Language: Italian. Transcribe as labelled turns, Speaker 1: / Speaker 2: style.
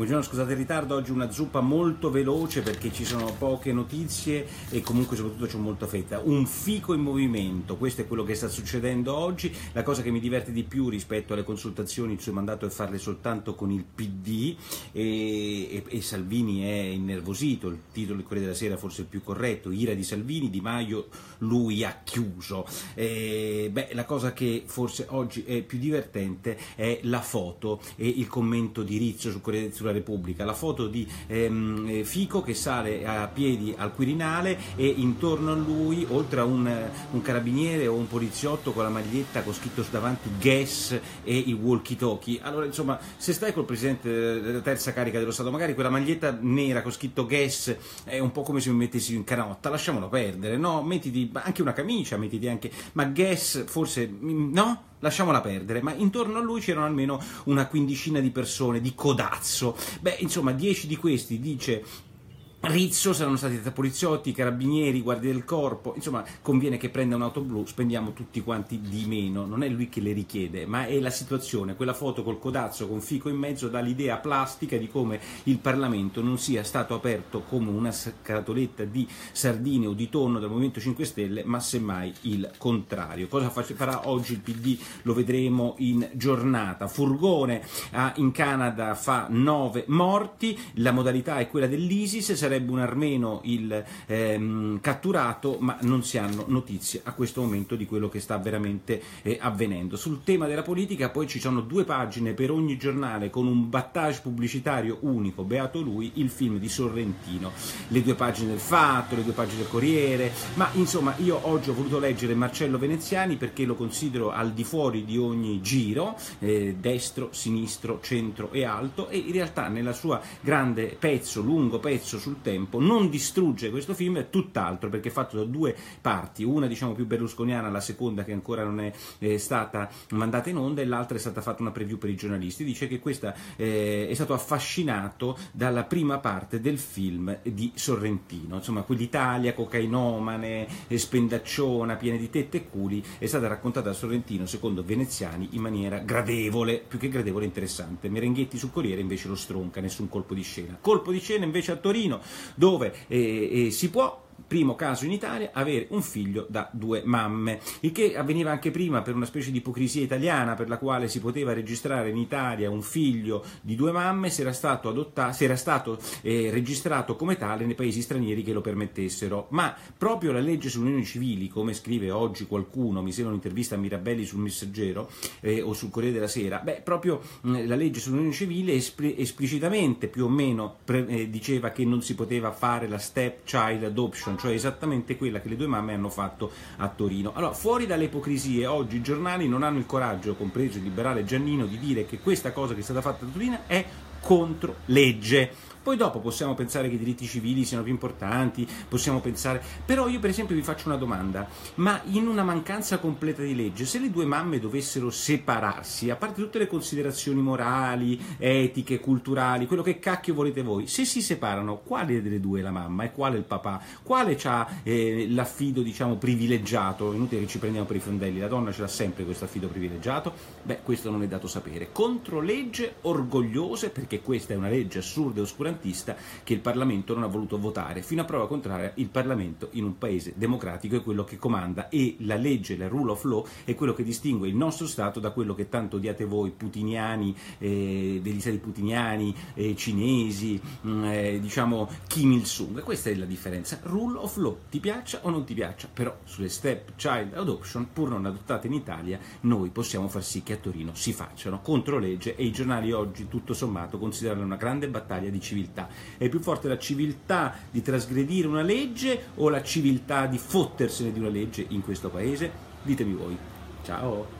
Speaker 1: Buongiorno, scusate il ritardo, oggi una zuppa molto veloce perché ci sono poche notizie e comunque soprattutto c'è molta fetta. Un fico in movimento, questo è quello che sta succedendo oggi. La cosa che mi diverte di più rispetto alle consultazioni, suo mandato è farle soltanto con il PD e, e, e Salvini è innervosito, il titolo del Corriere della Sera forse è il più corretto, ira di Salvini, Di Maio lui ha chiuso. E, beh, la cosa che forse oggi è più divertente è la foto e il commento di Rizzo sul Corriere sulla Repubblica, la foto di ehm, eh, Fico che sale a piedi al Quirinale e intorno a lui, oltre a un, un carabiniere o un poliziotto con la maglietta con scritto davanti gas e i walkie talkie. Allora, insomma, se stai col presidente della terza carica dello Stato, magari quella maglietta nera con scritto gas è un po' come se mi mettessi in canotta, lasciamolo perdere, no? Mettiti anche una camicia, mettiti anche, ma gas forse mm, no? Lasciamola perdere, ma intorno a lui c'erano almeno una quindicina di persone, di codazzo. Beh, insomma, dieci di questi dice Rizzo saranno stati poliziotti, carabinieri, guardie del corpo, insomma conviene che prenda un'auto blu, spendiamo tutti quanti di meno, non è lui che le richiede, ma è la situazione, quella foto col codazzo con fico in mezzo dà l'idea plastica di come il Parlamento non sia stato aperto come una scatoletta di sardine o di tonno dal Movimento 5 Stelle, ma semmai il contrario. Cosa farà oggi il PD? Lo vedremo in giornata. Furgone in Canada fa 9 morti, la modalità è quella dell'ISIS, sarebbe un armeno il ehm, catturato, ma non si hanno notizie a questo momento di quello che sta veramente eh, avvenendo. Sul tema della politica poi ci sono due pagine per ogni giornale con un battage pubblicitario unico, beato lui, il film di Sorrentino, le due pagine del Fatto, le due pagine del Corriere, ma insomma io oggi ho voluto leggere Marcello Veneziani perché lo considero al di fuori di ogni giro, eh, destro, sinistro, centro e alto e in realtà nella sua grande pezzo, lungo pezzo sul tempo, non distrugge questo film, è tutt'altro perché è fatto da due parti, una diciamo più berlusconiana, la seconda che ancora non è, è stata mandata in onda e l'altra è stata fatta una preview per i giornalisti, dice che questa eh, è stato affascinato dalla prima parte del film di Sorrentino, insomma quell'Italia cocainomane, spendacciona, piena di tette e culi, è stata raccontata da Sorrentino secondo veneziani in maniera gradevole, più che gradevole interessante. Merenghetti sul Corriere invece lo stronca, nessun colpo di scena. Colpo di scena invece a Torino, dove eh, eh, si può primo caso in Italia, avere un figlio da due mamme, il che avveniva anche prima per una specie di ipocrisia italiana per la quale si poteva registrare in Italia un figlio di due mamme se era stato, adottato, se era stato eh, registrato come tale nei paesi stranieri che lo permettessero, ma proprio la legge sulle unioni civili, come scrive oggi qualcuno, mi sembra un'intervista a Mirabelli sul Messaggero eh, o sul Corriere della Sera, beh, proprio mh, la legge sulle unioni civili espl- esplicitamente più o meno pre- eh, diceva che non si poteva fare la step child adoption cioè esattamente quella che le due mamme hanno fatto a Torino. Allora, fuori dalle ipocrisie, oggi i giornali non hanno il coraggio, compreso il liberale Giannino, di dire che questa cosa che è stata fatta a Torino è contro legge. Poi dopo possiamo pensare che i diritti civili siano più importanti, possiamo pensare... Però io per esempio vi faccio una domanda, ma in una mancanza completa di legge, se le due mamme dovessero separarsi, a parte tutte le considerazioni morali, etiche, culturali, quello che cacchio volete voi, se si separano, quale delle due è la mamma e quale il papà? Quale ha eh, l'affido, diciamo, privilegiato? Inutile che ci prendiamo per i fondelli, la donna ce l'ha sempre questo affido privilegiato? Beh, questo non è dato sapere. Contro legge orgogliose, perché questa è una legge assurda e oscurantista, che il Parlamento non ha voluto votare. Fino a prova contraria, il Parlamento in un paese democratico è quello che comanda e la legge, la rule of law, è quello che distingue il nostro Stato da quello che tanto odiate voi, putiniani, eh, degli stati putiniani, eh, cinesi, mm, eh, diciamo Kim Il-sung. Questa è la differenza. Rule of law, ti piaccia o non ti piaccia, però sulle step child adoption, pur non adottate in Italia, noi possiamo far sì che a Torino si facciano contro legge e i giornali oggi, tutto sommato, considerano una grande battaglia di civiltà? È più forte la civiltà di trasgredire una legge o la civiltà di fottersene di una legge in questo paese? Ditemi voi. Ciao!